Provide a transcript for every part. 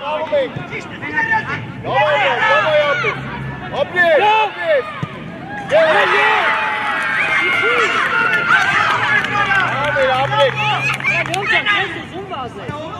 Domek! Dawaj, dawaj Otus! Obierz, obierz! Dawaj! Dawaj, obierz! Ja, włączam, jest zumba, zlej!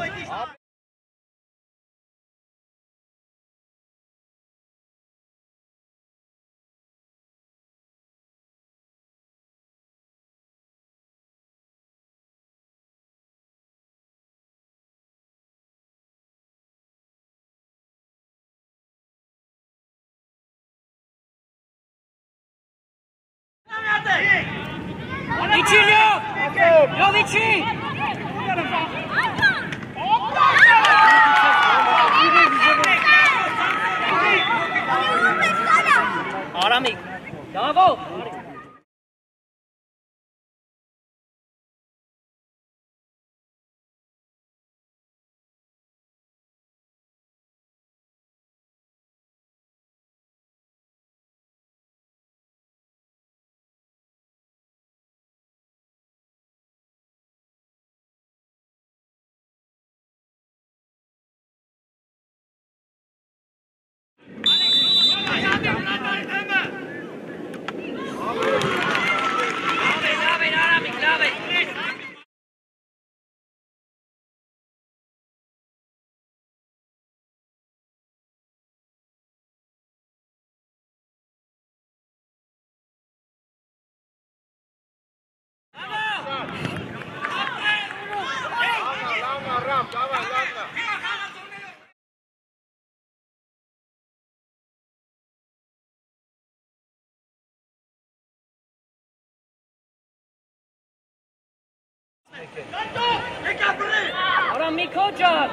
Orang Miko job.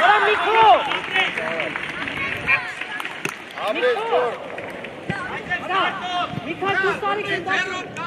Orang Miko. Miko. Mika tu sari kendaki.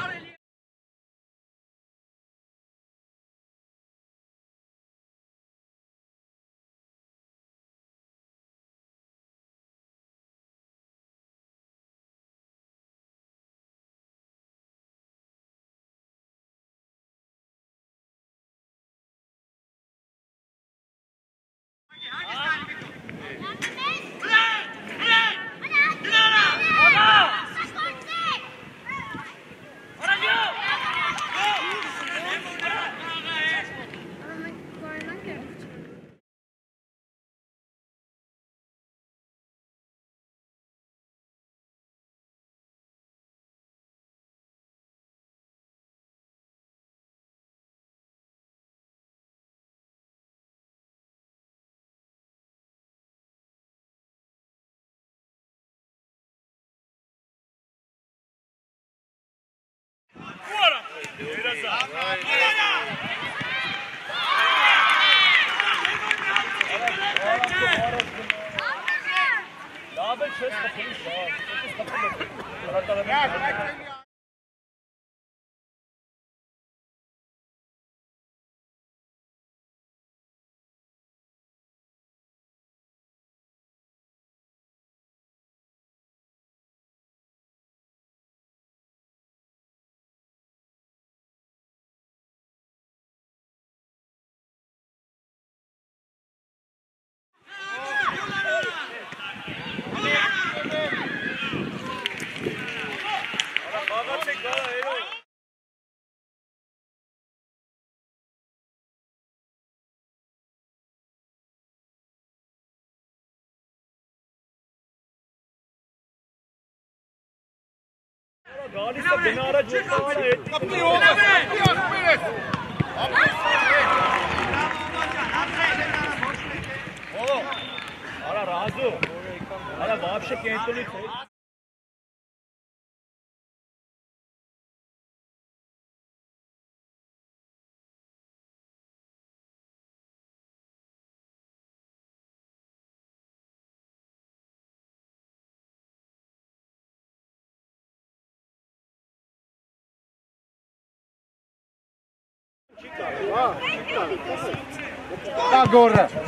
Tschüss, God is the winner. Just on it. Complete over. Complete over. Oh, अरे राजू, अरे वापस कैंटोली gorra.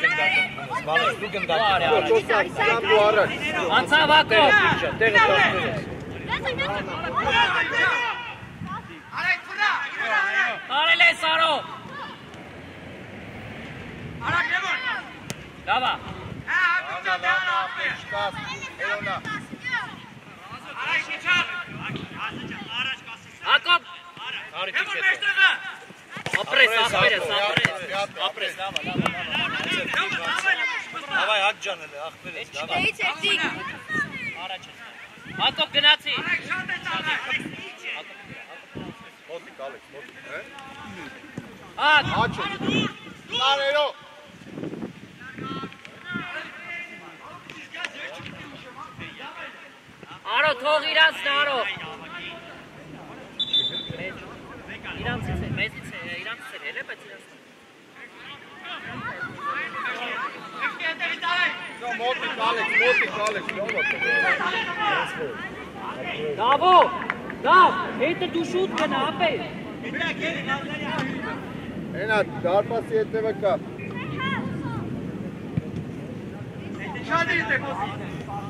Գնդակը։ Զբալես, դու գնդակը։ Արի, արի։ Խոսակ, սամբու առաջ։ Անցավ ակով։ Տեղը տաշտել ես։ Արեք, վրա։ Արել ես արով։ Արա, Գևոր։ Դավա։ Հա, հակումնա դառնա ապե։ Շկաֆ, էլոնա։ Արայ քիչավ։ Ազիջան, առաջ կասես։ Հակոբ։ Արա։ Կարի քիչ։ Եկ մեջտեղը։ Ապրես, ապրես, ապրես։ Ապրես, դավա, դավա։ Դավա, հաջան էլ, ախպերես, դավա։ Էից է տիկ։ Առաջ։ Հակոբ գնացի։ Արայ շատ է տանը։ Մոտիկ, Ալեքս, մոտիկ, հա։ Հա, հաջան։ Տարերո։ Արո թող իրանց նարո։ Իրանցից է, մեզից է, իրանցից է, հելը, բայց իրանց։ մոտիկ, Ալեքս, մոտիկ, Ալեքս, լավա։ Լավո։ Լավ, հետը դու շուտ գնա, ապե։ Էնա, դարպասի հետևը կա։ Շատ է դեպոս։ Ալեքս,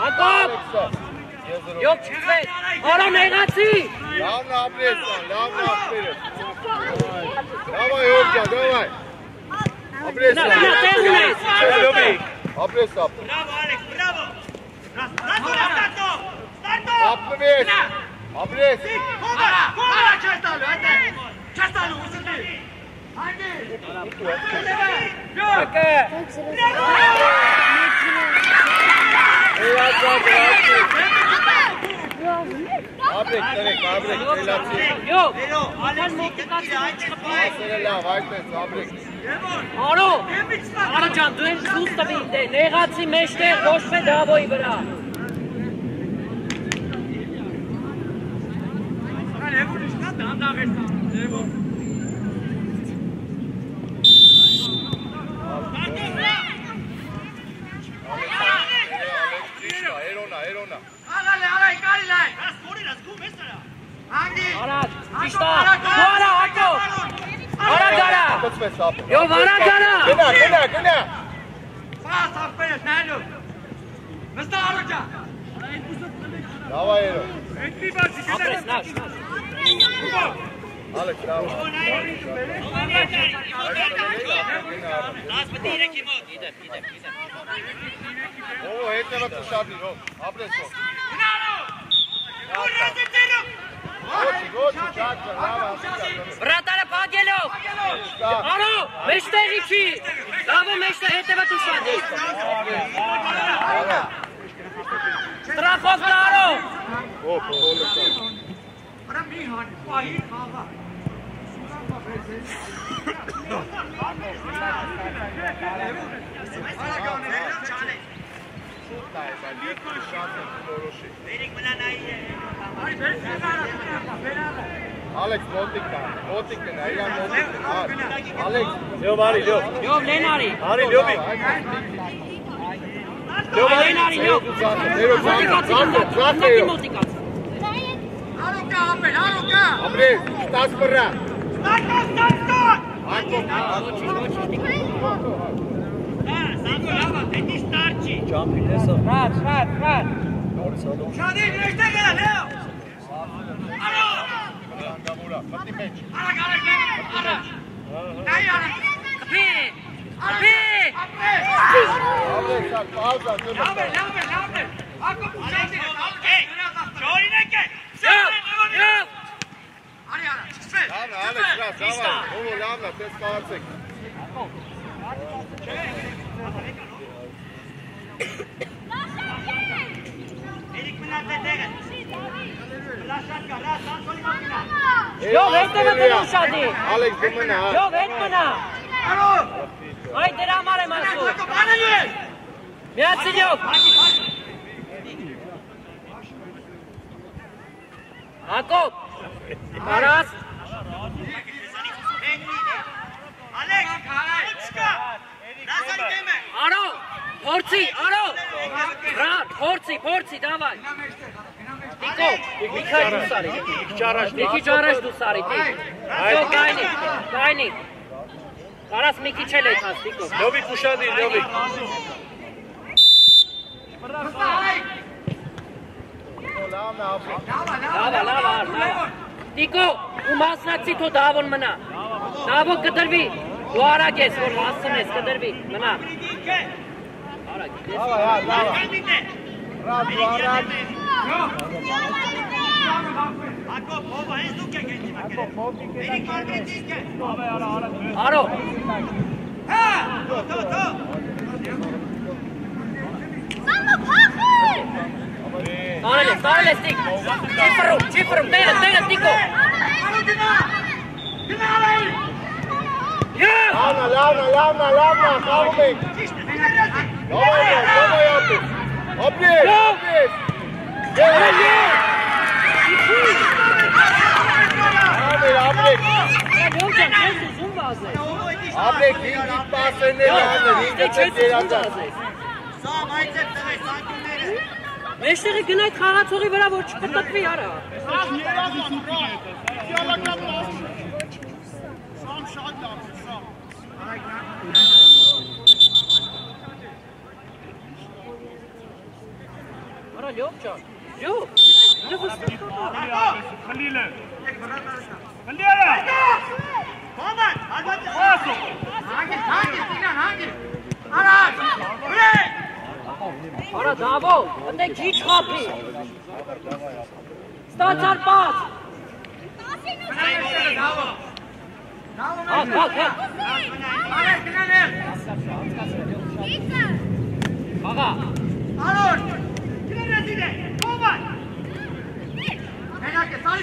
Jakob! Jungs, Oder Negazi! Lauf nach Blitz, lauf nach Blitz. Давай, Юрка, давай. Облез, облез. Облез, облез. Браво, Алекс, браво. Нату на старту! Старту! Облез. Облез. Кога, кога часталу, айде. Часталу, усети. Айде. Айде. Айде. Айде. Айде. Айде. Айде. Յո, Վերո, ալեն Ալեքսի, մոտիկացի գտի, այդ այդ չխփի։ Ասերը լավ, այդպես, աբրեք։ Արո, Եմիցնա։ Արա ջան, դու ինձ ցույց տվի, դե նեղացի մեջտեղ ոչ թե դավոյի վրա։ Երոնա, stop. Yo, Varadana! Good now, good now, good now. Pass up for Nando. Mr. Aruja. Давай, Эро. Апрес, наш, наш. Alex, bravo. Nas pa direkt imao. Idem, idem, idem. Ovo, hejte na pušadni, Apres, Apres, Strahov Taro! Para mim, Rani, aí, calma. Velik bana nahi hai. Bhai, bhai, bhai, bhai, bhai. Alex, nothing now. Nothing now. I got nothing now. Alex. Leo, Mari, Leo. Leo, play Nari. Mari, Leo, big. Leo, Mari. Play Nari, Leo. Multicast, multicast. Nothing multicast. Aluka, Ahmed, Aluka. Amre, start for ra. Start, start, start. Ako, ako. Da, samo lava, te ti starči. Jump, yes, sir. Rad, rad, rad. Šadi, ideš tega, Leo. Alo. Հանգամուրա, խտնի մեջ։ Արա, արա, արա։ Նայ, արա։ Կփի։ Ապրես։ Ալեքս, պաուզա, Լավ դե։ է, լավ է, լավ է։ Ակո փուշանցի։ Շորինակ է։ Յով, յով։ Արի, արա, սկսել։ Լավն է, Ալեքս, լավ, լավ է։ Ո, լավն է, տես կարծեք։ Երեք Յով, հետևը դու շադի։ Ալեքս, դու մնա։ Յով, հետ մնա։ Արո։ Այ դրա համար եմ ասում։ Ակո բանելու է։ Միացի յով։ Հակոբ։ Արաս։ Ալեքս, քարայ։ Լասարի դեմը։ Արո, փորձի, արո։ Ռաց, փորձի, փորձի, դավայ։ Տիկո, մի քիչ դու սարի։ Մի քիչ առաջ դու սարի, Այո, կայնի, կայնի։ Կարաս մի քիչ էլ եկած, տիկո։ Լավն է, ապրեք։ Լավա, լավա, լավա։ Տիկո, ու մասնակցի թո դավոն մնա։ Դավո կդրվի։ Դու արագ ես, որ հասցնես, կդրվի, մնա։ Արագ, ես։ Լավա, լավա։ Aro! Ha! To, to, to! Samo pahaj! Stavljaj, stavljaj stik! Ciferom, ciferom, tega, tega, tiko! Alo, Dina! Dina, ali! Ja! Lavna, lavna, lavna, lavna, Havbek! Dobro je, dobro je, opet! Ապրես, ապրես։ Ել, ել։ Ապրեք, ապրեք։ յով ջան, ես ուզում վազես։ Ապրեք, ինձ պասերներ անել, ինձ չես պետք ուզում երազան։ վազես։ Սա մայցը տղե, սանկյունները։ Մեջտեղի գնայք խաղացողի վրա, որ չպտտվի, արա։ Արա, յով ջան, յով։ Յով Բաբան, հալված։ Հանգի, հանգի, տինան, հանգի։ Արաջ, վրե։ Արա, դավո, ընտե ջի չխապի։ Ստացար պաս։ Դավո։ Դավո Հա, հա, հա։ Արե, գնանել։ Աղա, Արոր։ जाके सारी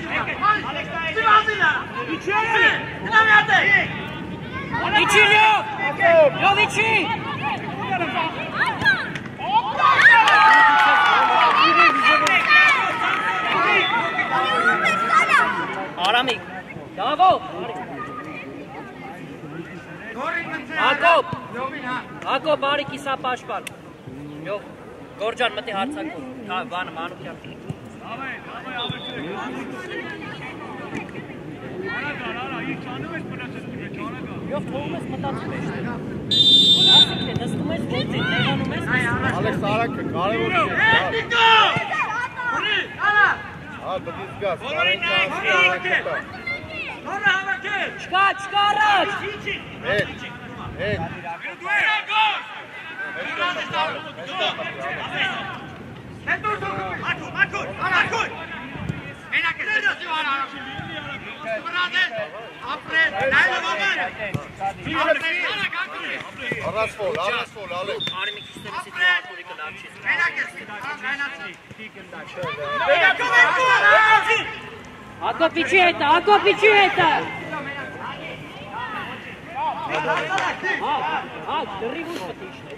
Gorjan, mate haath sakho. Van manu kya? Լյով թողում ես մտածում ես։ Ասիք է, նստում ես ոնց է, տեղանում ես։ Ալեքս արակը կարևոր չէ։ Հա, դից գաս։ Բոլորին նայեք, Նորը հավաքել։ Չկա, չկա առաջ։ Հետ։ Հետ։ Հետո Մաքուր, մաքուր, մաքուր։ Մենակ է դերս իվան արաշի։ Բրադե, ապրե, նայել Avras fol, avras fol, ale. Are mi kishte se tu ko davchi. Mera kaise? Mera Tiken dachi. Mera kaise? Ako piceta, ako piceta. Ah, ah, drivu patišne.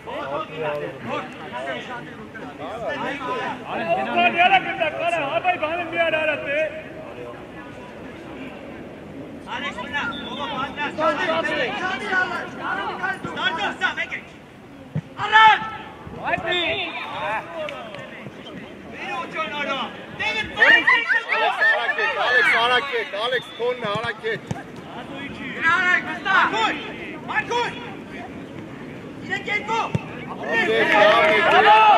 याला करता कर हां भाई बहन में आ रहा थे अरे सुनना वो बात ना शादी डाल स्टार्ट कर सा मेक इट अरे वाइटी मेरे ऊंचा ना ना David Alex hala kick Alex kon hala kick Alex sta gut Mann gut Wieder geht go Okay, Alex.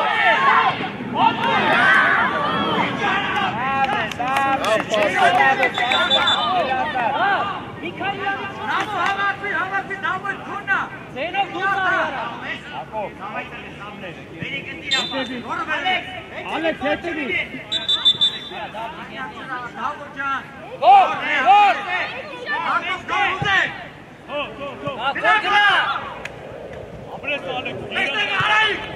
Alex, hit to me. Go, go. Go, go, go. Go, go, go.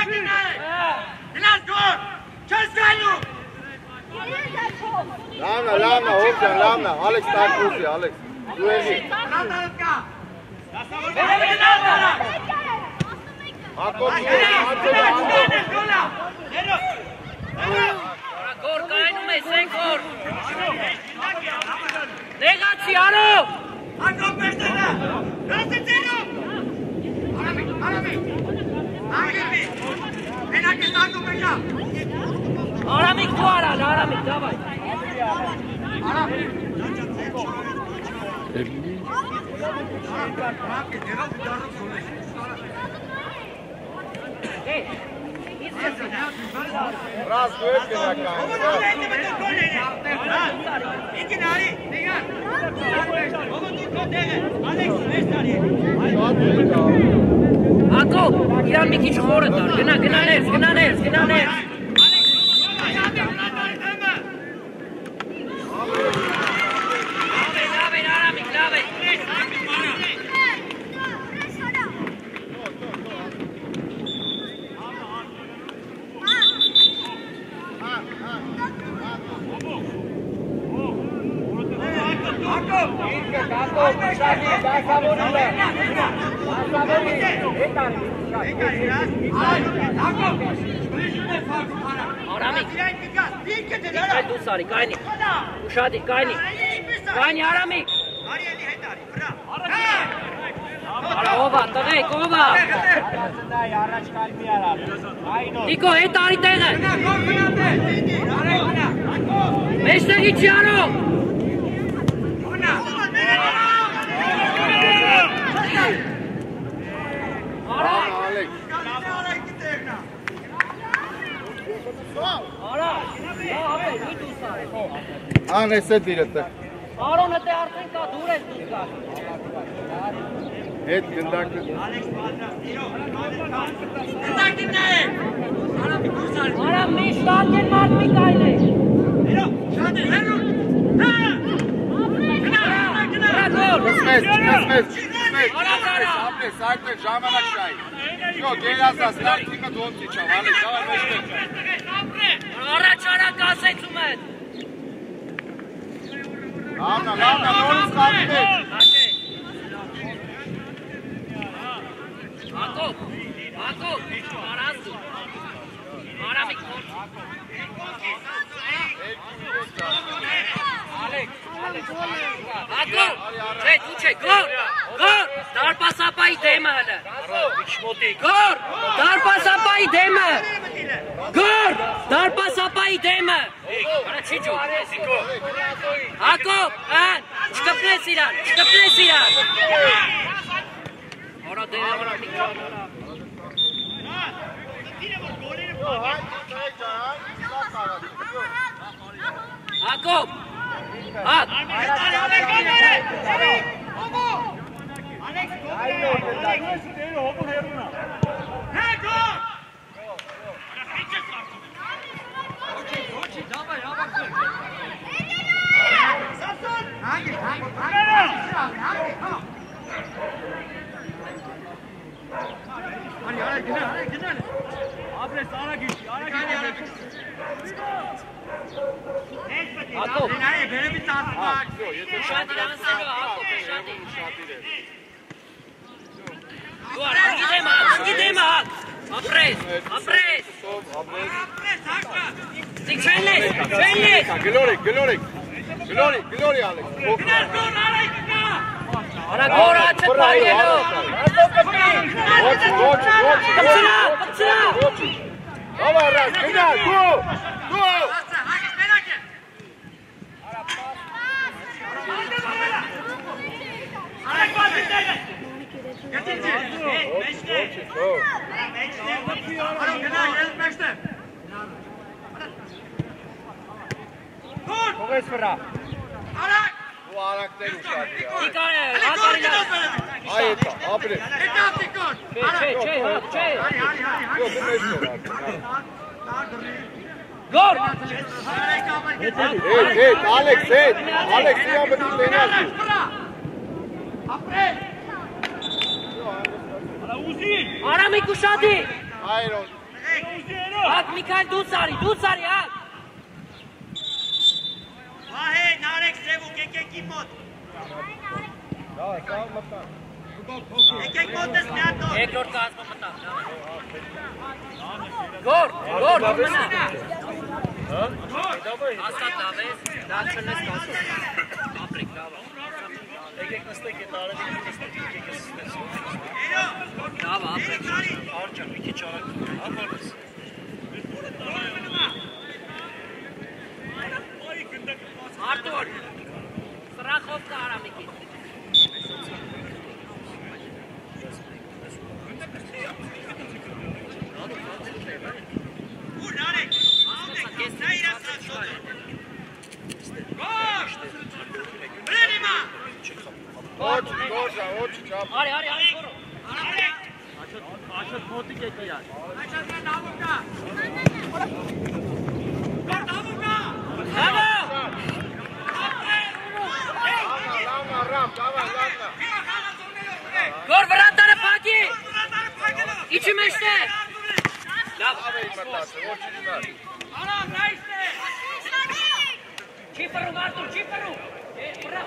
ազատ է, Դու Գնաս գոր։ Չես գալու։ Լամնա, լամնա, ով ջան, լամնա, Ալեքս տակուսի, Ալեքս։ Դու էլի։ Ռանդալկա։ Բերե գնա դարա։ Հակոբ, դու Հակոբ։ Գոլա։ Հերո։ Արա գոր կայնում ես, է գոր։ Նեղացի արո։ Հակոբ մեստենա։ Ռաստեցենո։ Արամի, արամի։ Venga, que salto, venga. Ahora mi cuara, ahora mi dawaj. Ahora. Raz głębie na kanał. Raz. Raz. Հակոբ, իրան մի քիչ խորը տար։ Գնա, գնա ներս, գնա ներս, գնա ներս։ Լավ է, լավ է, Արամիկ, լավ է։ Արամիկ, այ դու սարի, կայնի։ Ուշադի, կայնի։ Կայնի, Արամիկ։ Արա ովա, տղեկ, ովա։ Նիկո, հետ արի տեղը։ Մեջտեղի չի արո։ Արա, Ալեքս։ արա։ ապե, մի դուս արի։ Ան էս է դիրը։ Արոնը դե արդեն կա, դուր ես դուս գա։ Հետ գնդակը։ Արա միշտ արկեն մարդ մի կայլե։ Բրագոր։ Կսմես, կսմես, կսմես։ Ապրես, այդտեղ ժամանակ շահի։ Յո, գերազա ստար թիմը դոնցի չավ, ալի, դավայ մեջտեղ։ Առաջարակ ասեցում են։ Lager, Lager, Lorenz, Lager mit! Marco, Marco, Marazu, Maramik, Alex. Հակոբ, չէ, դու չէ, գոր, գոր, դարպասապայի դեմը հլը։ Գոր, դարպասապայի դեմը։ Գոր, դարպասապայի դեմը։ Արա չի ջու։ Հակոբ, ան, չկպնես իրան, 아! 아니 아니 그냥 아니 Հակոբ, հակ, Հակոբ, շատ իրանսելու Հակոբ, շատ իր։ Դու արա, գիտեմ հակ, գիտեմ հակ։ Ապրես, ապրես։ Դիք չենլես, չենլես։ Գլորիկ, գլորիկ։ Գլորիկ, գլորի ալեք։ Արա գորա աչը պայելով։ Ոչ, ոչ, Esmeralda. Alak. Bu alak demiş artık. İkon. İkon gidiyor böyle. Hayır, abri. İkon, ikon. Alak. Şey, şey, şey. Hadi, hadi, hadi. Yok, bu Esmeralda. Daha, daha duruyor. Գոր։ Հետ, հետ, Ալեքս, հետ։ Ալեքս, իա մտի տենաս։ Արամիկ ուշադի։ Այրոն։ Հակ Միքայել դուց արի, դուց արի, հակ։ Երկրորդ կազմը մտավ։ Գոր, գոր, մնա։ Հաստատ լավ ես, լավ չնես կասում։ Ապրիկ լավ է։ Եկեք նստեք այդ արևի նստեք եկեք նստեք։ Լավ է, ապրիկ։ Արջան մի քիչ արագ։ Ապարես։ Արտուր։ Սրախով կա Արամիկին։ Chodź, Boża, chodź, czapka. Ale, ale, ale, skoro. Aşat Moti ke kıyar. Aşat ne namuka? Ne namuka? Lama! Lama, Ram, lama, lama. Gol bırak tane Fatih. İçime işte. Lama. Ana, ne işte? Çiperu, Martur, çiperu. Bırak.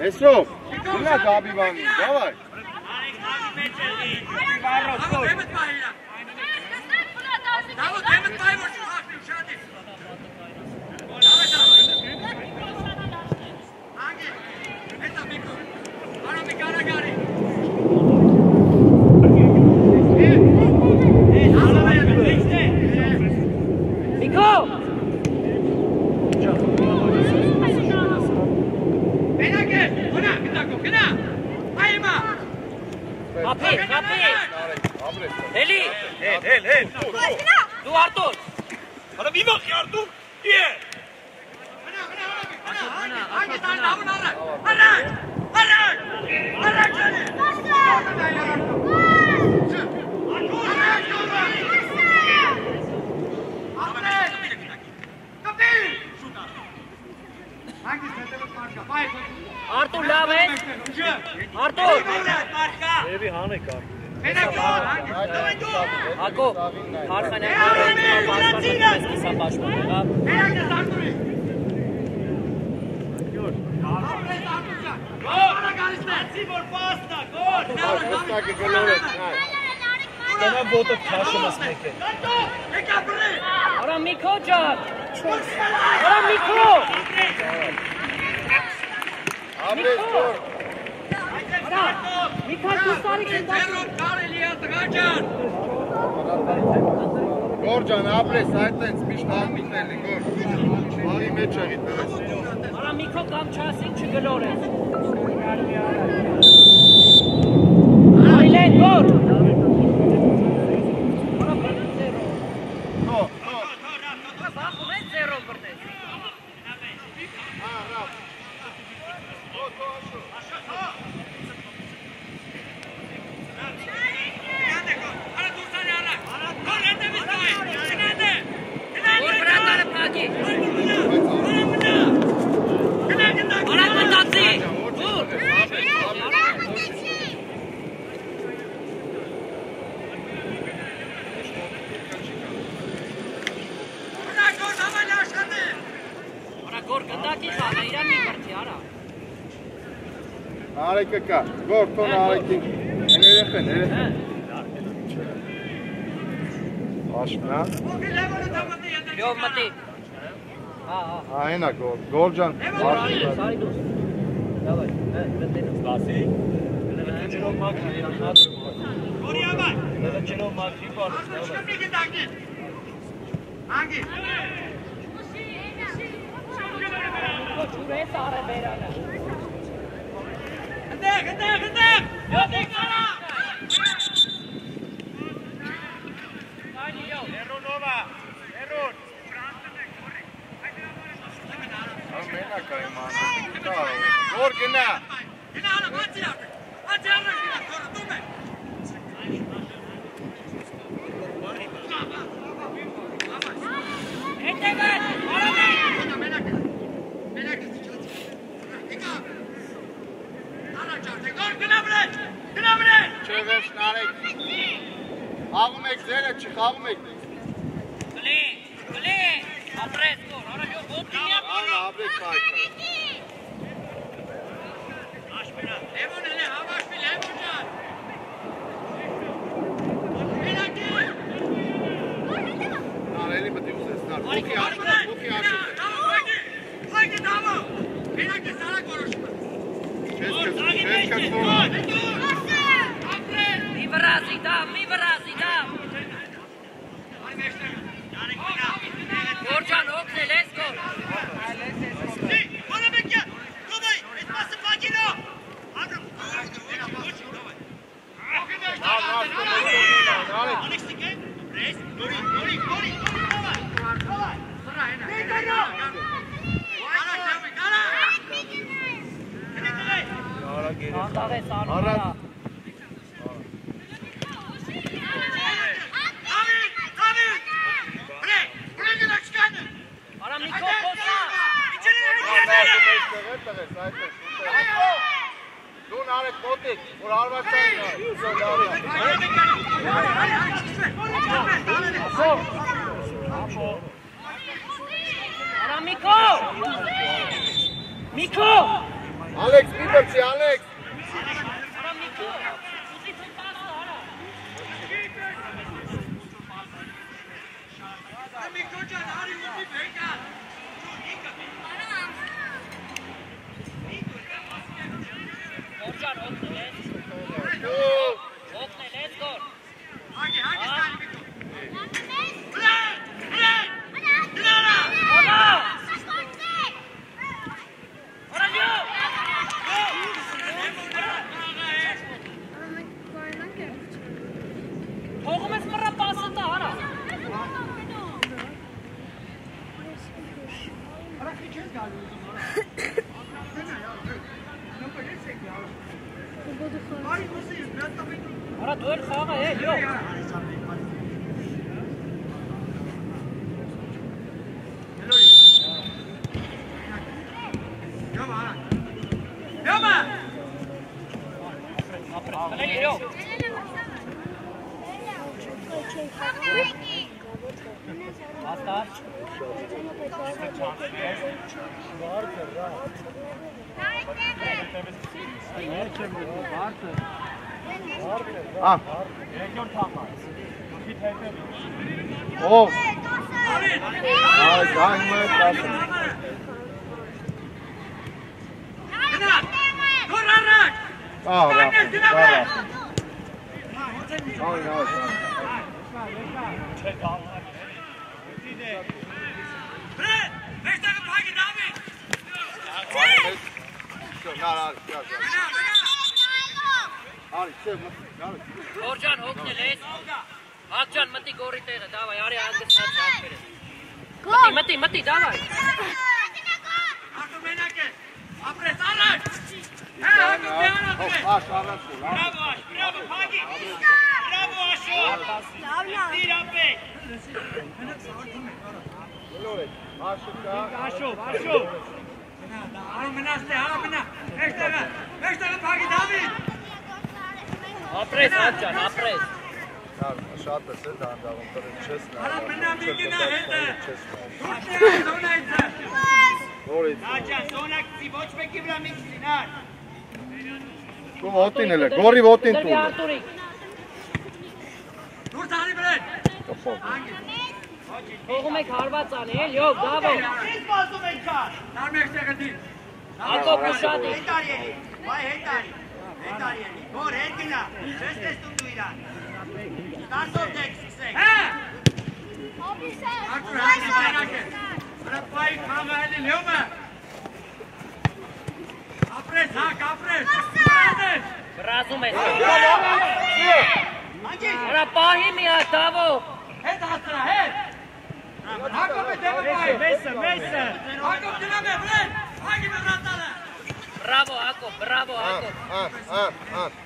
Eso, bila Gabi vani, davaj. Bravo, demet pa hila. Bravo, demet pa hila. Davaj, davaj. Agi, eta Miko. got it, I got it. Կա։ Գոր, թո արեկին։ Են երեխեն, երեխեն։ Աշմնա։ Լյով մտի։ Հա, հա։ Հա, հենա գոր։ Գոր արի դուս։ Դավայ, հա, դտենս։ Սպասի։ Լեվեչելով մաքրի, հատ։ Լեվեչելով մաքրի բարդ։ Ջուրես արը բերանը։ Հերոնովա, հերոն։ Ամենա կա իմ անը։ Hey, David! Չէ վերջ նարեք։ Խաղում եք ձերը, չխաղում եք։ Գլի, գլի, ապրես գոր, արա յո ոտի միա Արա ապրեք կայքը։ Նարելի մտի ուզես նար։ Mi vrazi tam, mi vrazi tam! Gorčan, okne, lesko! Hvala Bekja! Dovaj, et pa se pagino! Abram, Alex, ti kaj? Res? Gori, gori, gori, gori, dovaj! Dovaj! Dovaj! Dovaj! Dovaj! Dovaj! Dovaj! Dovaj! Dovaj! Dovaj! Մեզ տղեր, տղես, այդպես, ուտեղ։ Դու նարեք մոտիկ, որ արվածային նար։ Ուզո նարի։ Միկո։ Ալեքս մի բրցի, Ալեքս։ Alex, Piper și Alex! Ակջան մտի գորի տեղը, դավայ, արի անգստած ակերը։ Մտի, մտի, մտի, դավայ։ աշ, լավ։ Լոր է, Ապրես, ապրես։ Լավ, շատ ես է դանդաղում, տրել չես նայ։ Արա, մնա մի գնա հետը։ Չես նայ։ Որից։ ոչ մեկի վրա մի քինար։ Դու ոտին էլ է, գորի ոտին Դրվի տուր։ Արտուրիկ։ Դուր տանի վրան։ Կփող։ Թողում եք հարված անի, էլ, յո, դավո։ Ինչ բացում եք կա։ Դարմեկ տեղը դի։ Ակո կուշատի։ Հետար ելի։ Վայ հետարի։ Հետար ելի։ Գոր հետ գնա։ Չես տեսնում դու իրան։ Տասով դեք սկսեք։ Հա։ Ակուր հանի բայրակը։ Վրա բայ խաղը հելի լյոմը։ Ապրես, հակ, ապրես։ Ապրես։ Բրազում ես։ Աջի։ Արա պահի մի հատ, դավո։ Հետ հասրա, հետ։ Հակոմ է դեպը բայ։ Մեսը, մեսը։ Հակոմ դնամ է, վրեն։ Հագի մը վրատալը։ Բրավո, Ակո, բրավո, Bravo, Ako, bravo, Ako. Ah, ah, ah, ah.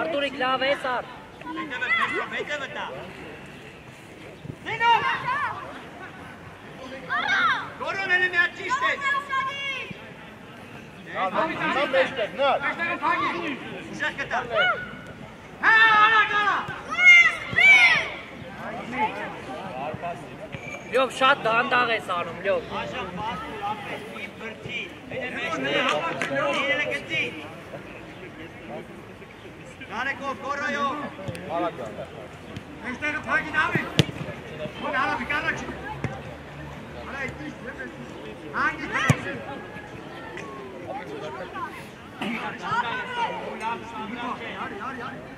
Արտուրիկ լավ է սար։ Մեկը մտա։ Զինո։ Գորոն էլ մի աճիշտ է։ Նա մեջտե, նա։ Մեջտե թագի։ Ուշեղ կտա։ Հա, արա գալա։ Լյով շատ դանդաղ ես անում, լյով։ Աշա, բասու, ապես, մի բրթի։ Ranekov, Korajo! Ešte na pági dáme! Poď, hala, vykárači! Ale aj ty, jeme si! Hangi, jeme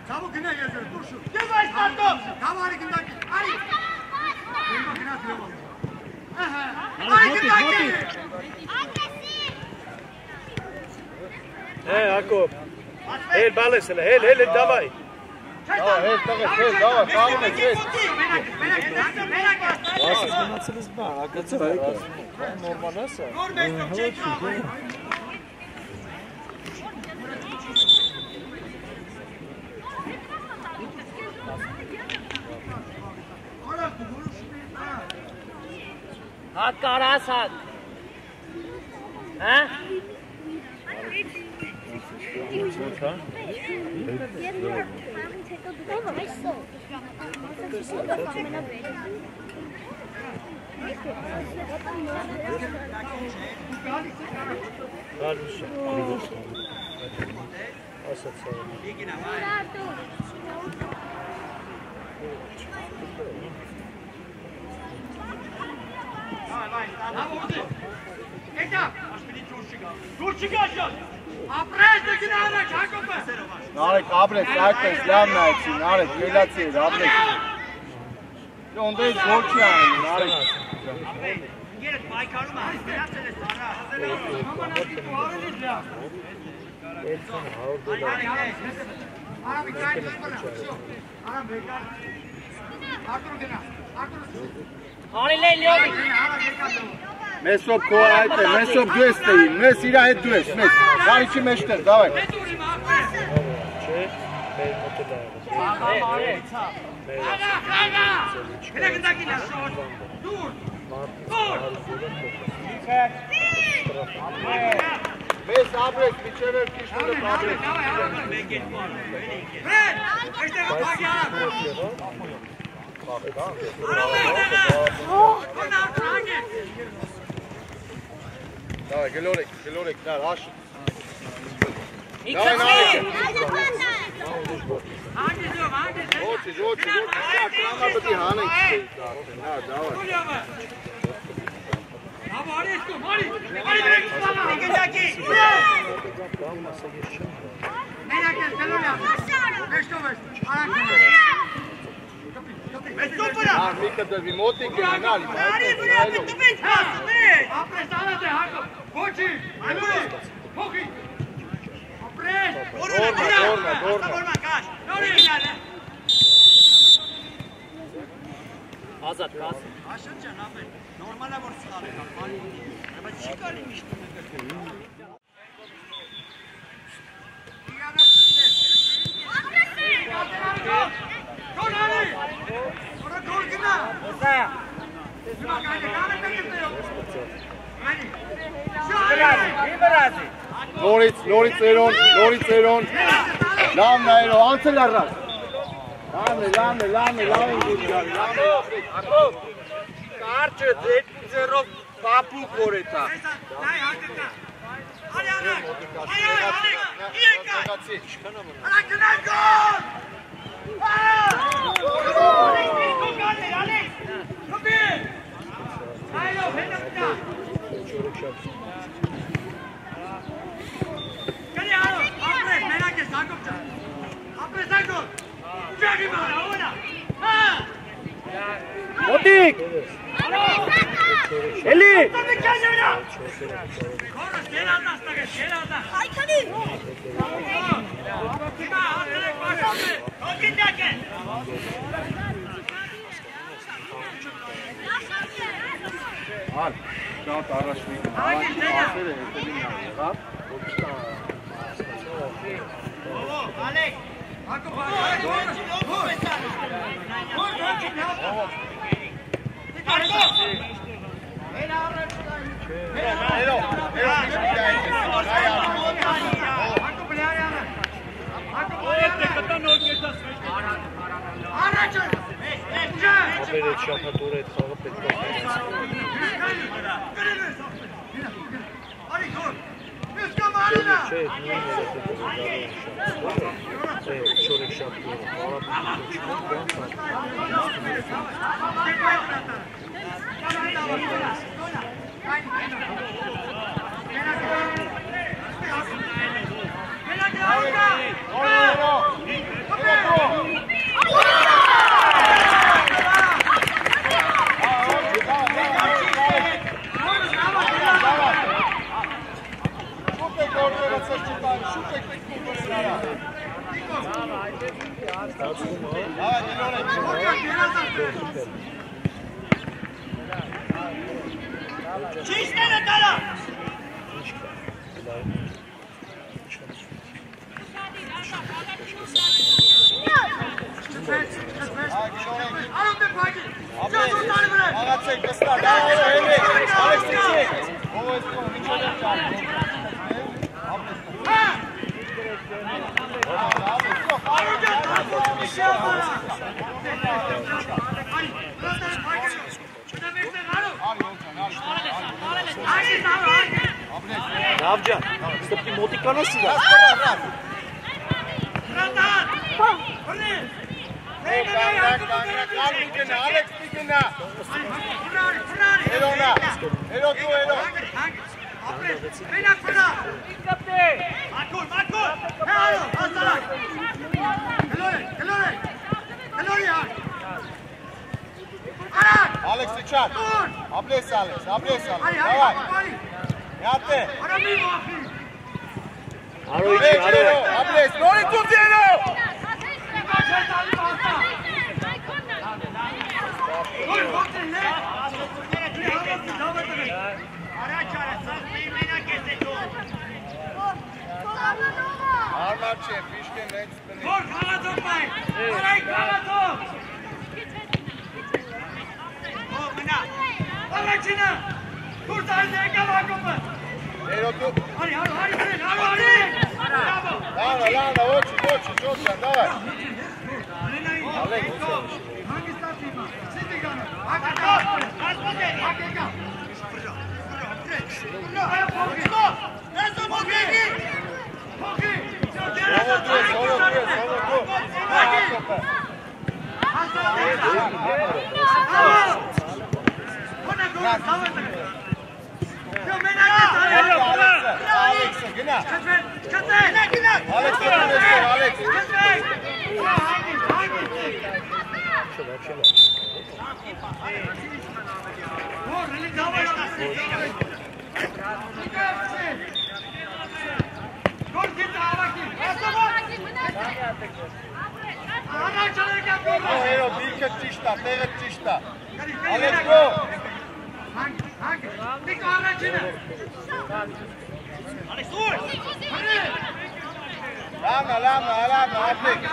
Çabuk yine geziyor, dur şu. Yürü Esnatto! Tam harekimden git, hadi! Benim makine atıyor bana. Hadi, hadi! Annesi! Հե, Հակոբ։ Հել բալես էլ, հել, հել, դավայ։ Դա հել տղես, հել, դավայ, խաղում ես, ես։ Ասես մնացել ես բան, ակացել ես։ Նորմալ ես։ Նոր մեստով չի խաղում։ Հատ կարաս հատ։ Հա? Kardeşim. Asat sağ olun. Nein, nein, da haben wir uns. Geht ab! Գալուս է։ Ասացա։ Ապրես դե գնա առաջ, Հակոբը։ Նարեկ, ապրես, այդպես, լավ նայեցի, նարեկ, գելացի էր, ապրես։ Ոնդես գոլ չի անում, նարեկ։ Երեք պայքարում է, գնացել ես արա։ Համանատի կողորից լավ։ Այդքան 100 դոլար։ Արա մի կայ բռնա։ Արա բեկար։ Արտուր գնա։ Արտուր։ Հալիլե լյովի։ Արա եկա դու։ Մեսով քո այդ է, մեսով դու ես տեի, մեզ իրա հետ դու ես, մեզ, գարիչի մեջտ ես, դավայք։ Չէ, մեր մոտը դայր։ Հաղա, հաղա, հրա գնդակին աշոտ, դուր, դուր։ Միխեք, Մեզ ապրեք միջև էր քիշները ապրեք։ Ֆրեդ, այստեղ փակյալ։ Բավական։ Բավական։ Բավական։ Dawaj, Gelurek, Gelurek, da, rasch. nicht! co ty? Hajde, dom, hajde, dom. Oči, oči, oči, ja, krama bi ti Hanek stil, da, dawaj. Bravo, Oreško, moli, moli, brek, slava, neke djaki. Menjake, Gelurek, nešto veš, Alanko. Ահ, միկը դրվի, մոտիկ է, նալ։ Արի վրա մտվեց հասնես։ Ապրես անած է հակը։ Ոչի, այլուրի։ Փոխի։ Ապրես։ դորնա, դորնա։ Որոնա կաշ։ Նորի գնալը։ Ազատ կաս։ Աշնջան ապեր։ Նորմալ է որ սխալ է, բանի։ Բայց չի կարելի միշտ ունենալ։ Նորից, նորից երոն, նորից երոն։ Լավ նայրո, անցել առած։ Լավն է, լավն է, լավն է, լավ լավ է։ Ակոբ, կարճը 2-0-ով պապուկ որ է Thank you. Առաջվի։ Ասերը հետևին եղավ, որ չտա Էրո, էրո միշտ դայ է։ Ապեր այդ շապատորը այդ խաղը Vamos, Ravcan, stopni motika nosila. Vratan! Vrni! Hello, hello, hello, hello, hello, Алексичан, облезь, Алекс, облезь, Алекс, давай. Мяте. Արույի, արույի, ապլես, նորի դու ձերո։ Առաջ արած, սաղ մի մենակ ես է դու։ Արմար չէ, պիշկեն հենց բնի։ Որ կալատով պայք, արայք կալատով։ Bravo! Alex, go! لعبنا لعبنا لعبنا هاتلك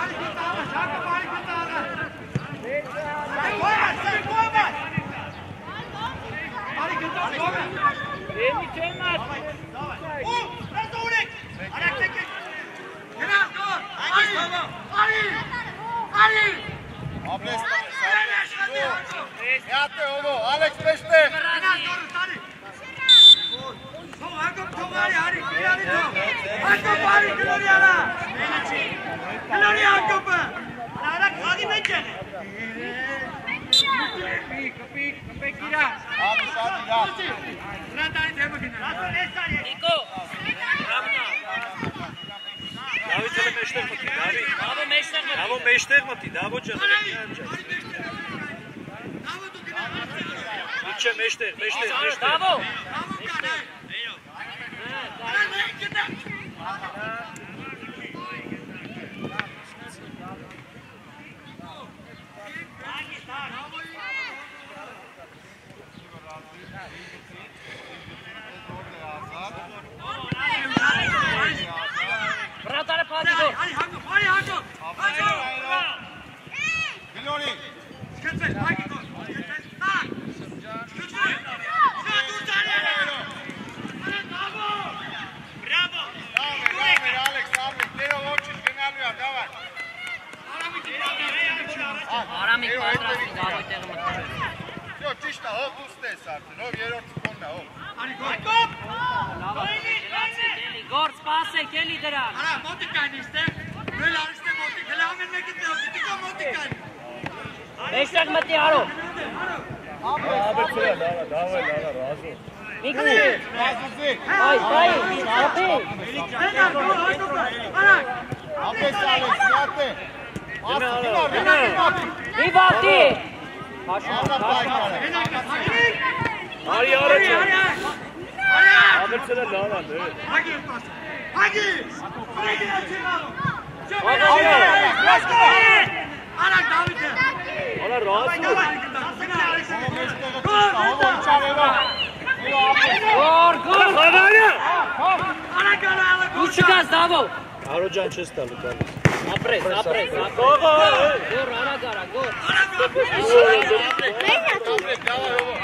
Արոջան չես տալու գալիս։ Ապրես, ապրես, ապրես։ Գոր, արա գարա, գոր։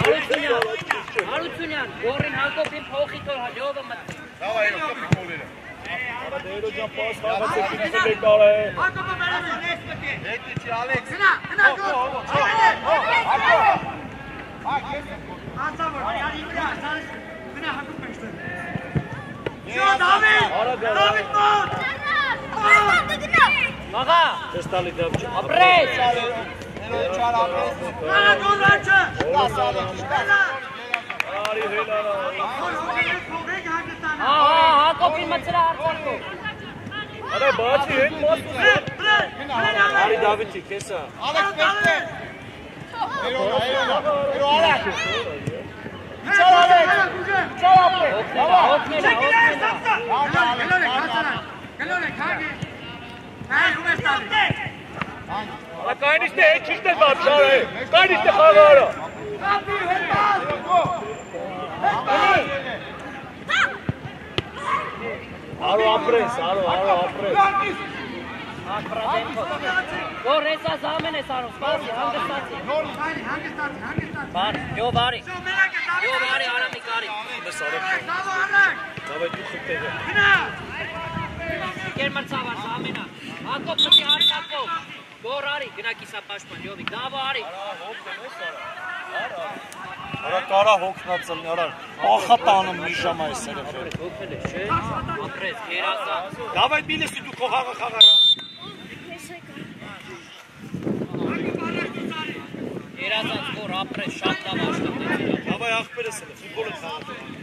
Արությունյան, Արությունյան, գորին Հակոբին փոխի թող հաջողը մտ։ Դավա, այո, կոպի գոլերը։ Cavadeiros já posso rolar esse aqui que tem bola aí. Gente, Alex. Renato, Renato. Bak, Hasan var. Yani İmre Hasan. Buna hakkım kaçtı. Şu David. David Mont. Maga. Testali devçi. Apres. Maga gol verçi. Helal. Helal. Helal. हाँ हाँ हाँ कॉपी मत चला अरे बहुत ही एक बहुत अरे दाविद जी कैसा अलग करते मेरो मेरो अलग चल अलग işte, işte babşar. Aynı işte havalı. Արո ապրես, արո, արո ապրես։ Գոր, էսա զամեն է սարով, սպասի, հանգստացի։ Հայ հանգստացի, հանգստացի։ Բարի, յո բարի, Շո մենակ է յո բարի, արամի կարի։ Մս արո։ Դավո արակ։ Դավայ դու խտեղը։ Գնա։ Գեր մրցավար զամենա։ Հակոբ մտի արի Հակոբ։ Գոր արի, գնա կիսա պաշտպան, յովի, դավո արի։ Արա կարա հոգնածլնի, արա։ Ախատանը մի ժամ այս սերեֆը։ Օգնել է, չէ։ Ապրես, երազա։ Դավայ մինեսի դու քո խաղը խաղարա։ Երազած գոր, ապրես, շատ լավ աշխատեց։ Դավայ ախպերս էլ ֆուտբոլը խաղա։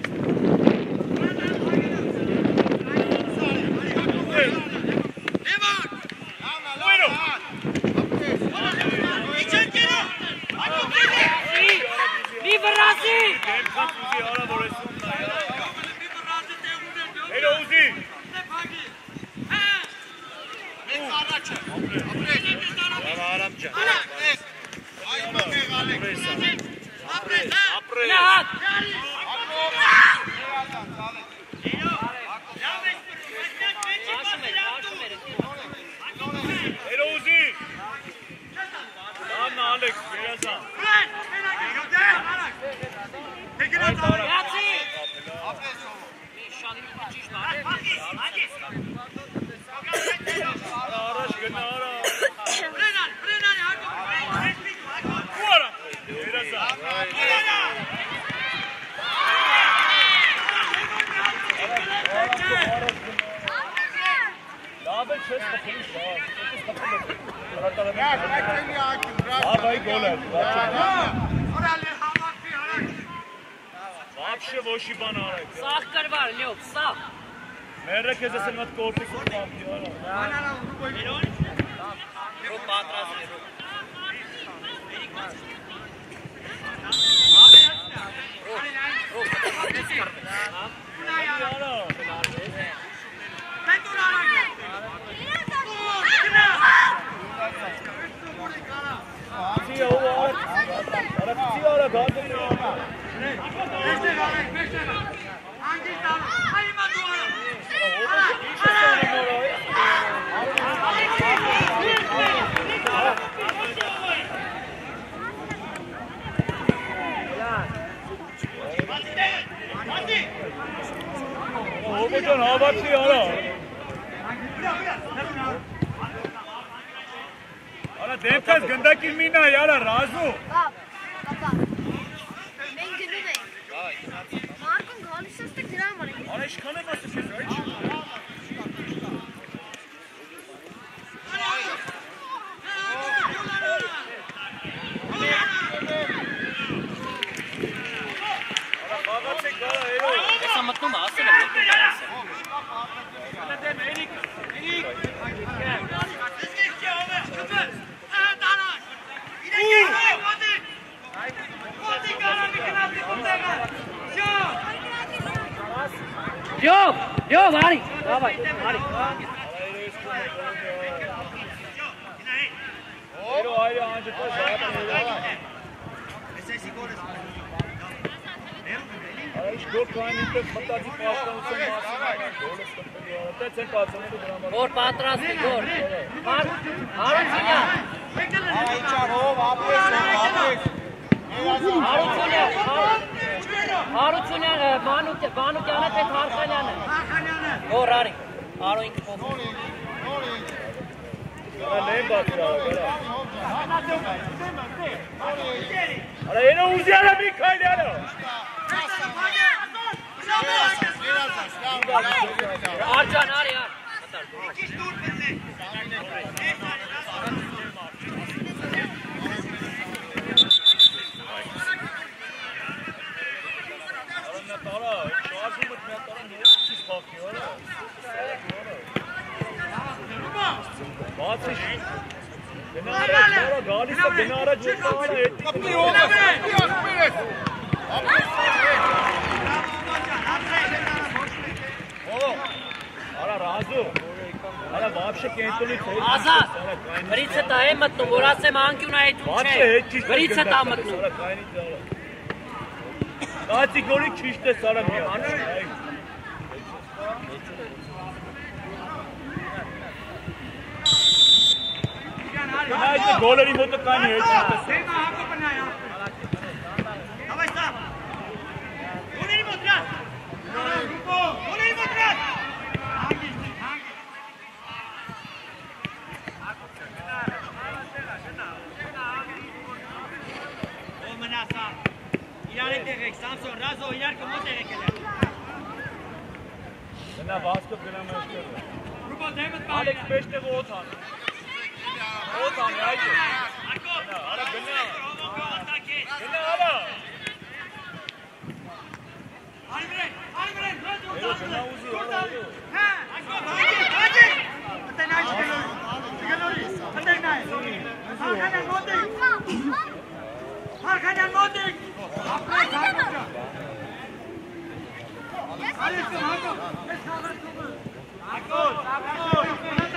Արա դեպքս գնդակի մինա յարա ռազու։ Մենք գնում ենք։ Մարկոն գալիս է ստե դրա համար Արա ինչքան եմ ասում քեզ, այ։ Խաղացեք գալա հերո։ Էսա մտնում է, ասել է մտնում է ասել։ Լյոb, լյոb, արի, դավայ, արի։ Ero ayrı ancak o zaten. Էսի գոլը։ Ara iş gol kaynıydı. Matazi pastan son masum. Gol stopluyor. Tet sen pasını da drama. Գոր պատրաստի, գոր։ Հար, Հարությունյան, Այչարով, ապրես, ապրես։ Հարությունյան, Հարությունյան, Մանուկ, Մանուկյանը թե Թարխանյանը։ Ախանյանը։ Գոր արի։ Արո ինքը փոխ։ neyin bakıyor ara? Ara yine uzayana bir kaynayana. Արջան, արի, ար։ Arana Batış. Binara tara galisa binara jokta et. Ապրի ողը, ապրի ապրես։ Ara razı. Ara вообще кентони θε. Ազատ։ Գրիցը տա է մտնում, որ ասեմ անկյուն այդ ու Вообще չէ։ հետ ճիշտ։ Գրիցը տա մտնում։ Ara կայնի դարա։ Դացի գոլի ճիշտ է սարա մի։ goal ಅಡಿ ಮುಂದಕ್ಕೆ ಕಾಣಿ Alex Beşte bu o tanrı. Yes, Marco! Marco! Marco! Marco!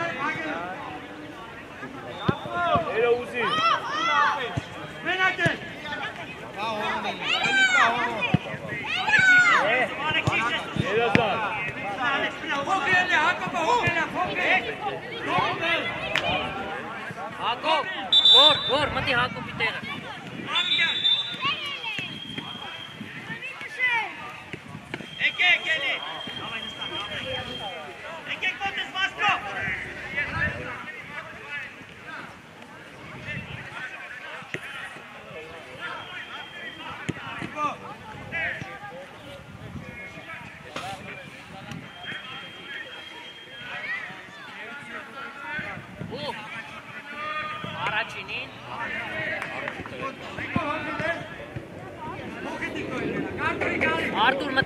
Ekele.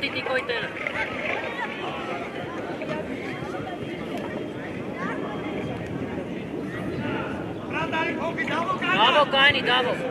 って聞こえてる。Double, dá, double. dá, double.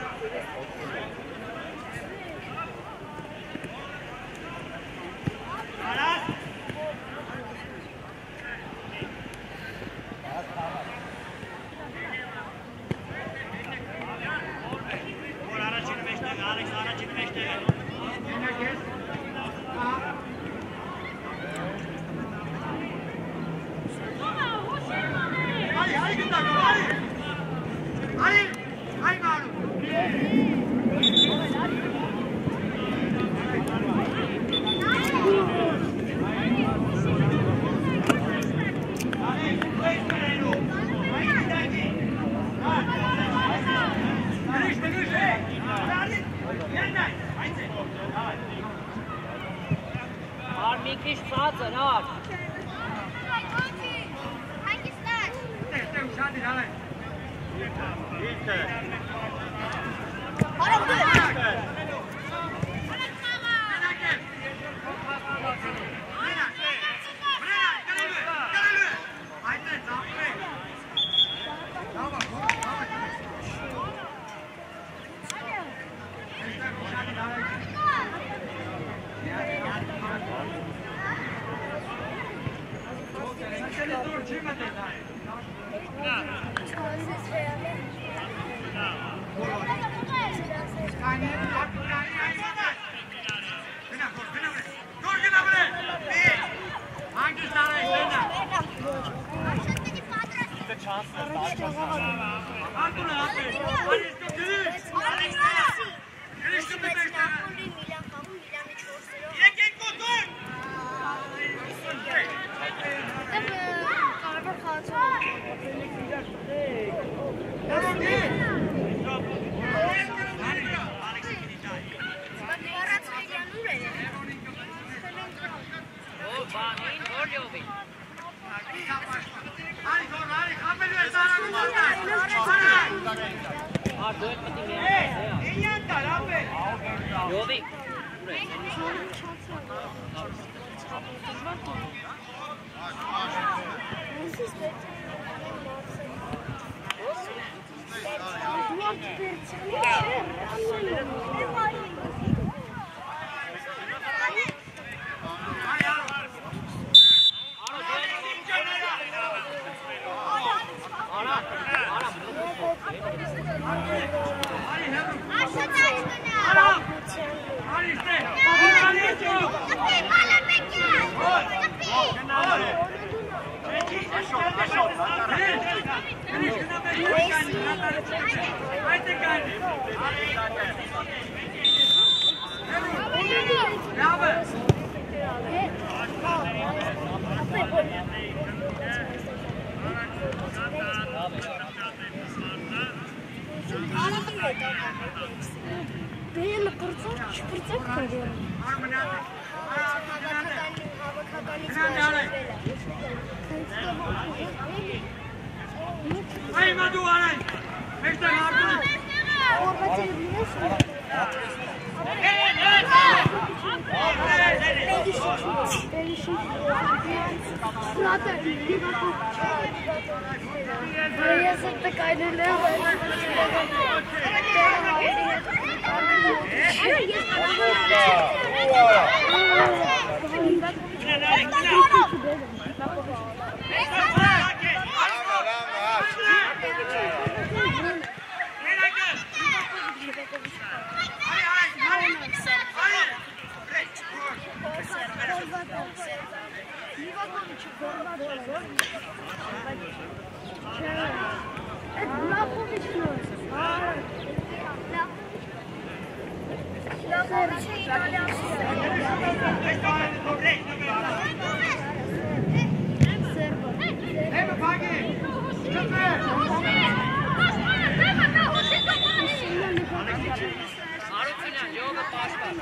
Արուփինյան, յոգը պաշտպան։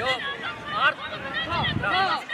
Յոգ, արդ, թող, թող։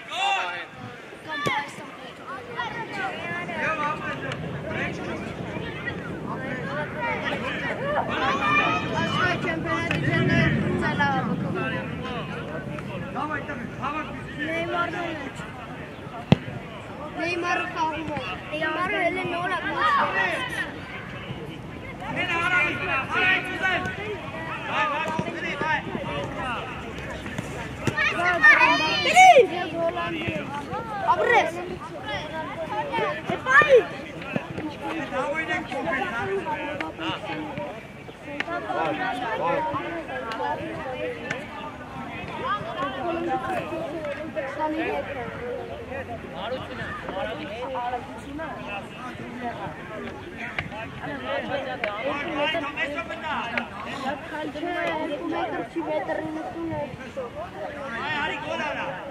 Neymar kaldı. Neymar öyle ne olur? Abres. Efai. Ne yapıyorsun? kaldı. Kumay kapçı beterini tutuyor. Ay, hadi gol ara.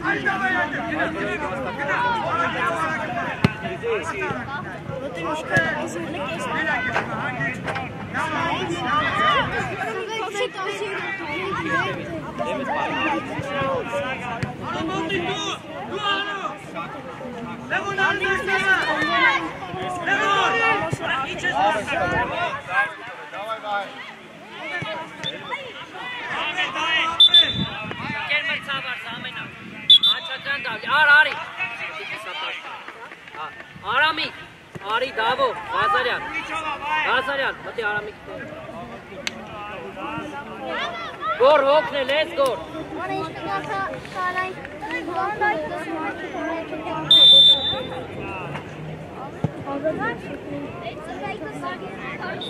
Давай, давай. Kermal sabar, sama ini. Դավիթ, արա, արի։ հա, Արամիկ, արի Դավո, Ղազարյան։ Ղազարյան, մտի Արամիկ։ Գոր հոգնել ես գոր։ Արա ինչ կգա քալայ, գորնայ դասմաքի կոմեքի կամքը։ Աղզան շուտին։ Այդ ծրայքը սագին քարշ։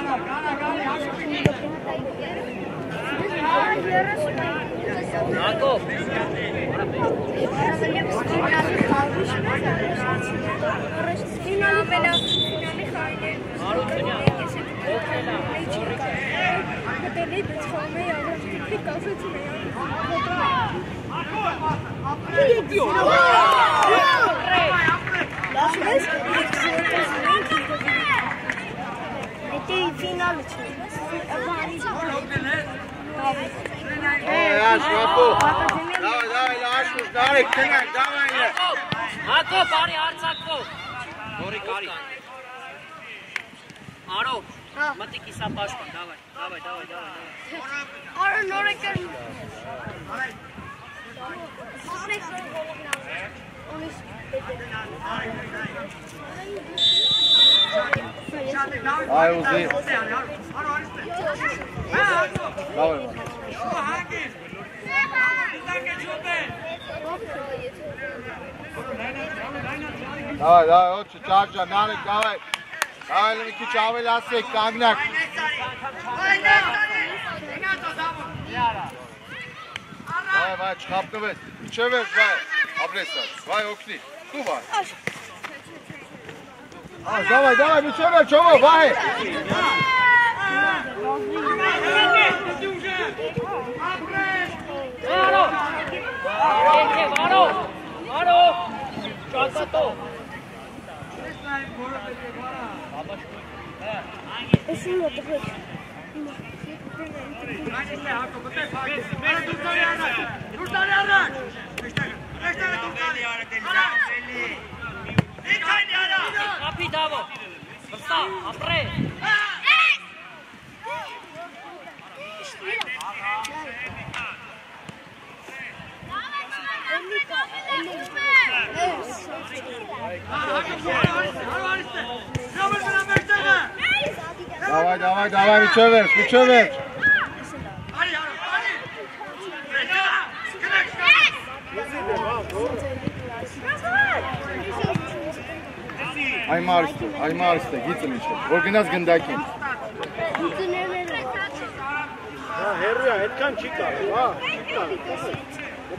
Արա, գարա, գարի, հաշվի։ Ակով Finalը չէ։ Բանի Bravo, bravo. Dawaj, dawaj, Lasiusz, dalej, Krzymek, dawaj je. Ako, Kari, Arca, Ako. Sorry, Kari. Aro, मत किसा पास पर दावा दावा दावा दावा और नोरे कर Ay Uzi. Bravo. Bravo. Давай, давай, вот чак же, надо, давай. Давай, Ленки, чавы ласы, кагнак. Давай, давай, չխապնվես, չվես, վայ, ապրեսար, վայ, օգնի, դու վայ։ Ա, դավայ, դավայ, մի չվե, չովը, վայ։ Ապրես, Apre! Давай, давай, давай, միջով էր, միջով էր։ Այմա արիստը, այմա արիստը, գիծը միջով, որ գնաց գնդակին։ Հա, հերրի է, այդքան չի կարող, հա, չի կարող։